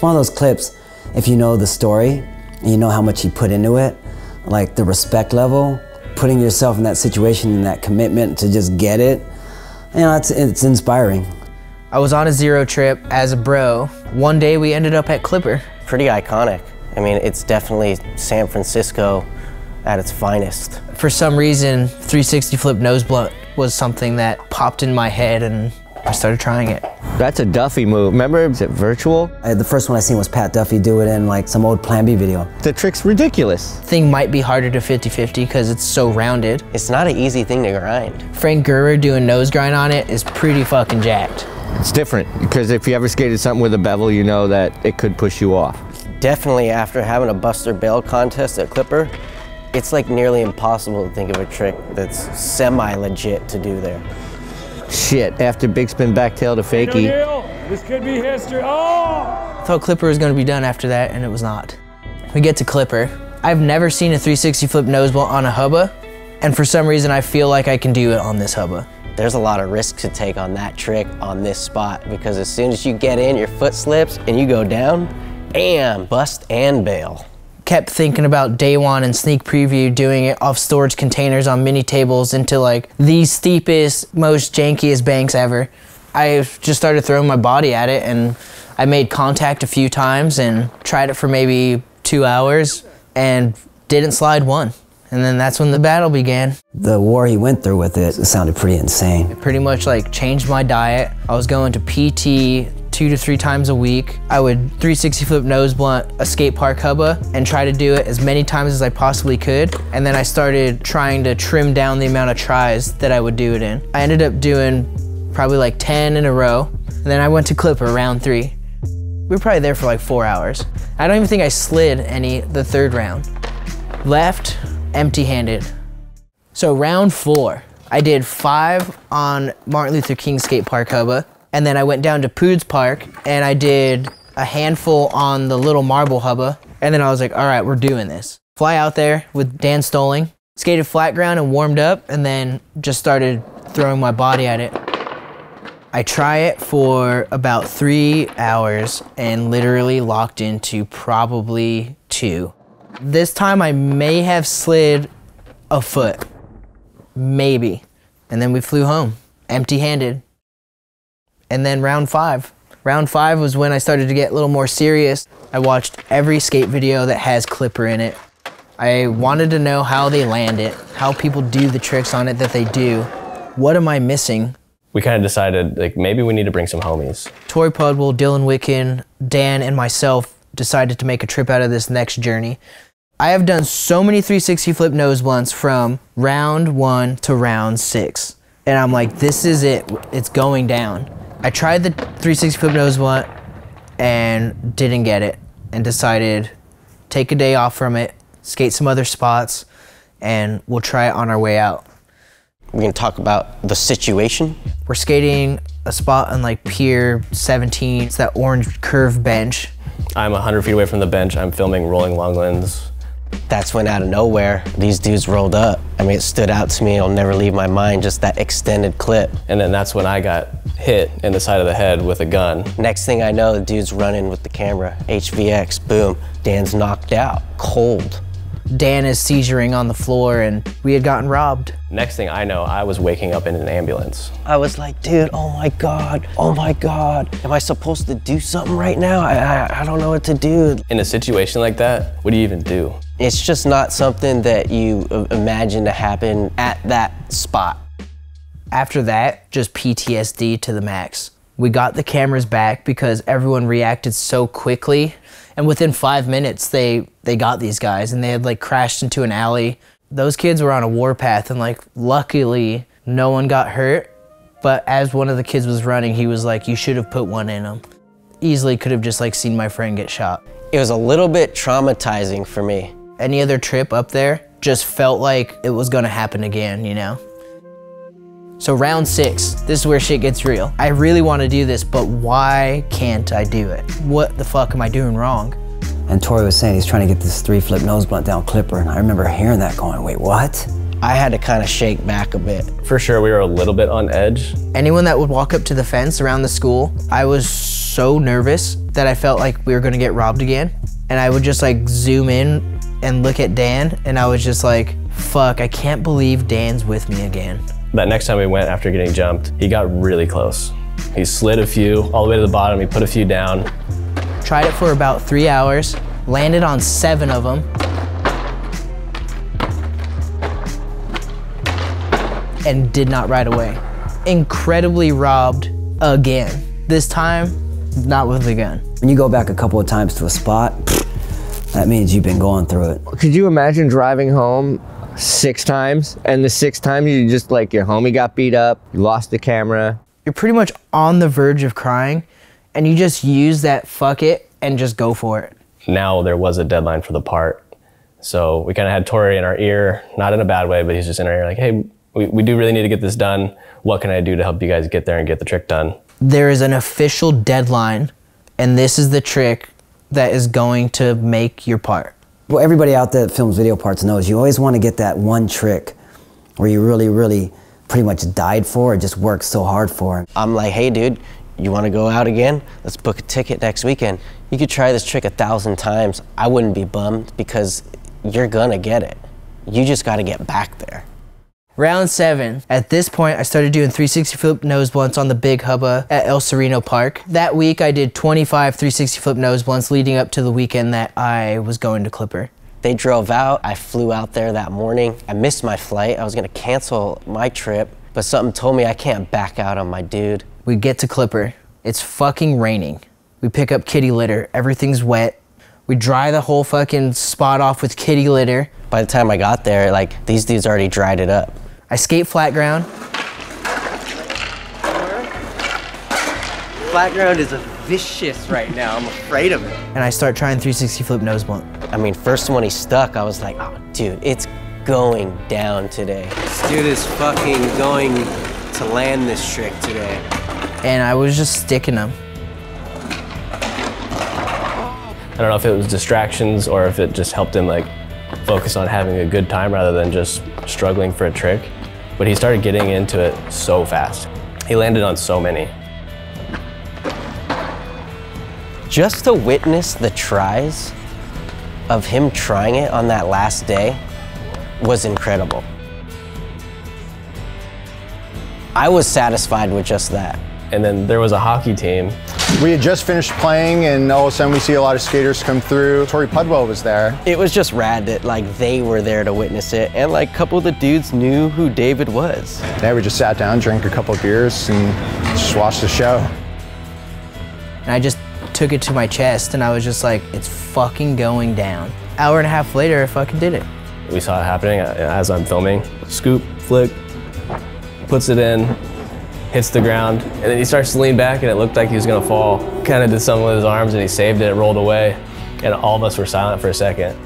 It's one of those clips, if you know the story and you know how much he put into it, like the respect level, putting yourself in that situation and that commitment to just get it, you know, it's, it's inspiring. I was on a zero trip as a bro. One day we ended up at Clipper. Pretty iconic. I mean, it's definitely San Francisco at its finest. For some reason, 360 flip nose blunt was something that popped in my head and I started trying it. That's a Duffy move. Remember, is it virtual? I, the first one I seen was Pat Duffy do it in like some old Plan B video. The trick's ridiculous. Thing might be harder to 50-50 because it's so rounded. It's not an easy thing to grind. Frank Gerwer doing nose grind on it is pretty fucking jacked. It's different because if you ever skated something with a bevel, you know that it could push you off. Definitely after having a Bust or Bail contest at Clipper, it's like nearly impossible to think of a trick that's semi-legit to do there. Shit, after big spin back tail to fakie. This could be history. Oh! I thought Clipper was going to be done after that, and it was not. We get to Clipper. I've never seen a 360 flip nose blunt on a hubba, and for some reason I feel like I can do it on this hubba. There's a lot of risk to take on that trick on this spot because as soon as you get in, your foot slips and you go down, bam, bust and bail. Kept thinking about day one and sneak preview doing it off storage containers on mini tables into like the steepest, most jankiest banks ever. I just started throwing my body at it and I made contact a few times and tried it for maybe two hours and didn't slide one. And then that's when the battle began. The war he went through with it, it sounded pretty insane. Pretty much like changed my diet. I was going to PT two to three times a week. I would 360 flip nose blunt a skate park hubba and try to do it as many times as I possibly could. And then I started trying to trim down the amount of tries that I would do it in. I ended up doing probably like 10 in a row. And then I went to Clipper round three. We were probably there for like four hours. I don't even think I slid any the third round. Left, empty-handed. So round four, I did five on Martin Luther King Skate Park hubba, and then I went down to Poods Park and I did a handful on the little marble hubba, and then I was like, all right, we're doing this. Fly out there with Dan Stoling, skated flat ground and warmed up, and then just started throwing my body at it. I try it for about three hours and literally locked into probably two. This time I may have slid a foot, maybe. And then we flew home, empty handed. And then round five. Round five was when I started to get a little more serious. I watched every skate video that has Clipper in it. I wanted to know how they land it, how people do the tricks on it that they do. What am I missing? We kind of decided like maybe we need to bring some homies. Torey Pudwill, Dylan Wicken, Dan, and myself decided to make a trip out of this next journey. I have done so many 360 flip nose blunts from round one to round six. And I'm like, this is it. It's going down. I tried the 360 flip nose one and didn't get it and decided take a day off from it, skate some other spots, and we'll try it on our way out. We're gonna talk about the situation. We're skating a spot on like Pier 17. It's that orange curved bench. I'm 100 feet away from the bench. I'm filming Rolling Longlands. That's when out of nowhere, these dudes rolled up. I mean, it stood out to me. It'll never leave my mind, just that extended clip. And then that's when I got hit in the side of the head with a gun. Next thing I know, the dude's running with the camera. HVX, boom. Dan's knocked out, cold. Dan is seizuring on the floor and we had gotten robbed. Next thing I know, I was waking up in an ambulance. I was like, dude, oh my God, oh my God. Am I supposed to do something right now? I, I, I don't know what to do. In a situation like that, what do you even do? It's just not something that you imagine to happen at that spot. After that, just PTSD to the max. We got the cameras back because everyone reacted so quickly. And within five minutes, they, they got these guys and they had like crashed into an alley. Those kids were on a warpath and like luckily no one got hurt. But as one of the kids was running, he was like, you should have put one in him. Easily could have just like seen my friend get shot. It was a little bit traumatizing for me. Any other trip up there just felt like it was gonna happen again, you know? So round six, this is where shit gets real. I really wanna do this, but why can't I do it? What the fuck am I doing wrong? And Torey was saying he's trying to get this three flip nose blunt down Clipper, and I remember hearing that going, wait, what? I had to kind of shake back a bit. For sure, we were a little bit on edge. Anyone that would walk up to the fence around the school, I was so so nervous that I felt like we were gonna get robbed again. And I would just like zoom in and look at Dan, and I was just like, fuck, I can't believe Dan's with me again. That next time we went after getting jumped, he got really close. He slid a few all the way to the bottom. He put a few down. Tried it for about three hours, landed on seven of them, and did not ride away. Incredibly robbed again. This time, not with a gun. When you go back a couple of times to a spot, that means you've been going through it. Could you imagine driving home six times and the sixth time you just like your homie got beat up, you lost the camera. You're pretty much on the verge of crying, and you just use that fuck it and just go for it. Now there was a deadline for the part. So we kind of had Torey in our ear, not in a bad way, but he's just in our ear like, hey, we, we do really need to get this done. What can I do to help you guys get there and get the trick done? There is an official deadline, and this is the trick that is going to make your part. Well, everybody out there that films video parts knows you always want to get that one trick where you really, really pretty much died for or just worked so hard for. I'm like, hey, dude, you want to go out again? Let's book a ticket next weekend. You could try this trick a thousand times. I wouldn't be bummed because you're gonna get it. You just got to get back there. Round seven. At this point, I started doing 360 flip nose blunts on the big hubba at El Sereno Park. That week, I did 25 360 flip nose blunts leading up to the weekend that I was going to Clipper. They drove out. I flew out there that morning. I missed my flight. I was gonna cancel my trip, but something told me I can't back out on my dude. We get to Clipper. It's fucking raining. We pick up kitty litter. Everything's wet. We dry the whole fucking spot off with kitty litter. By the time I got there, like these dudes already dried it up. I skate flat ground. Flat ground is a vicious right now. I'm afraid of it. and I start trying 360 flip nose blunt. I mean, first when he stuck, I was like, oh, dude, it's going down today. This dude is fucking going to land this trick today. And I was just sticking him. I don't know if it was distractions or if it just helped him like focus on having a good time rather than just struggling for a trick. But he started getting into it so fast. He landed on so many. Just to witness the tries of him trying it on that last day was incredible. I was satisfied with just that. And then there was a hockey team. We had just finished playing, and all of a sudden we see a lot of skaters come through. Torey Pudwill was there. It was just rad that like they were there to witness it, and like a couple of the dudes knew who David was. Yeah, we just sat down, drank a couple of beers, and just watched the show. And I just took it to my chest and I was just like, it's fucking going down. Hour and a half later, I fucking did it. We saw it happening uh, as I'm filming. Scoop, flick, puts it in, hits the ground, and then he starts to lean back and it looked like he was gonna fall. Kind of did something with his arms and he saved it, it rolled away, and all of us were silent for a second.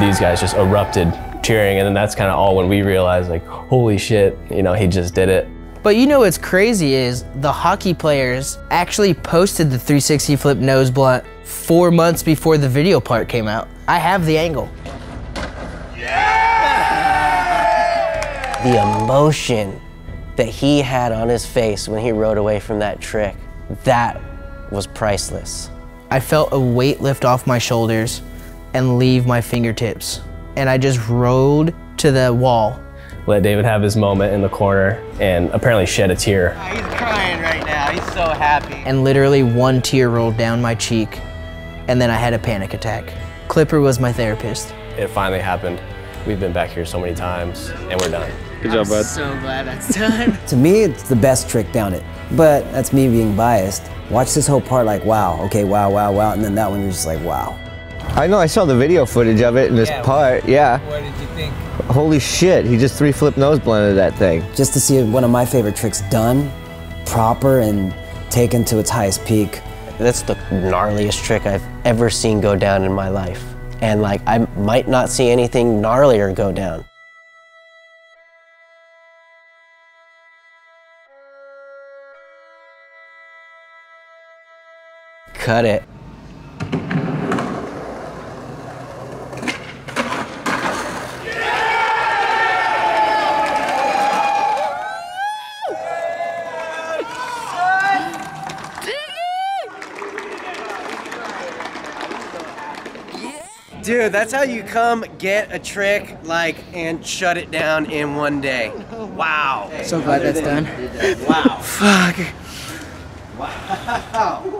These guys just erupted cheering, and then that's kind of all when we realized, like, holy shit, you know, he just did it. But you know what's crazy is the hockey players actually posted the 360 flip nose blunt four months before the video part came out. I have the angle. The emotion that he had on his face when he rode away from that trick, that was priceless. I felt a weight lift off my shoulders and leave my fingertips. And I just rode to the wall. Let David have his moment in the corner and apparently shed a tear. He's crying right now. He's so happy. And literally one tear rolled down my cheek. And then I had a panic attack. Clipper was my therapist. It finally happened. We've been back here so many times, and we're done. Good job, bud. So glad that's done. To me, it's the best trick down it. But that's me being biased. Watch this whole part like, wow, okay, wow, wow, wow. And then that one, you're just like, wow. I know I saw the video footage of it in this Yeah, part. Yeah. what did you think? Holy shit, he just three flip nose blended that thing. Just to see one of my favorite tricks done, proper, and taken to its highest peak. That's the gnarliest trick I've ever seen go down in my life. And like, I might not see anything gnarlier go down. Cut it. Dude, that's how you come get a trick like and shut it down in one day. Wow. So glad that's done. Wow. Fuck. Wow.